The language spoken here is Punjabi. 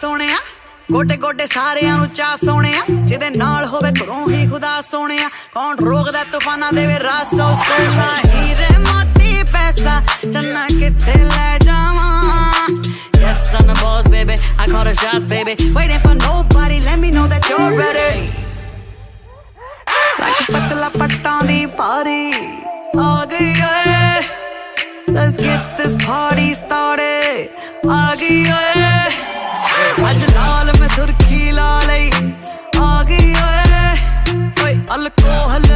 ਸੋਹਣਿਆ ਗੋਡੇ ਗੋਡੇ ਸਾਰਿਆਂ ਨੂੰ ਚਾ ਸੋਹਣਿਆ ਜਿਹਦੇ ਨਾਲ ਹੋਵੇ ਘਰੋਂ ਹੀ ਖੁਦਾ ਸੋਹਣਿਆ ਕੌਣ ਰੋਕਦਾ ਤੂਫਾਨਾਂ ਦੇ ਵੇ ਰਾਸੋ ਸੋਨਾ ਹੀਰੇ ਮੋਤੀ ਪੈਸਾ ਚੰਨਾ ਕਿੱਥੇ ਲੈ ਜਾਵਾਂ Yes, I'm the boss, baby. I call the shots, baby. Waiting for nobody. Let me know that you're ready. Like a ਪਤਲਾ ਪੱਟਾਂ ਦੀ ਪਾਰੀ ਆ ਗਈ ਏ Let's get this party started. ਆ ਗਈ ਏ Hello, hello.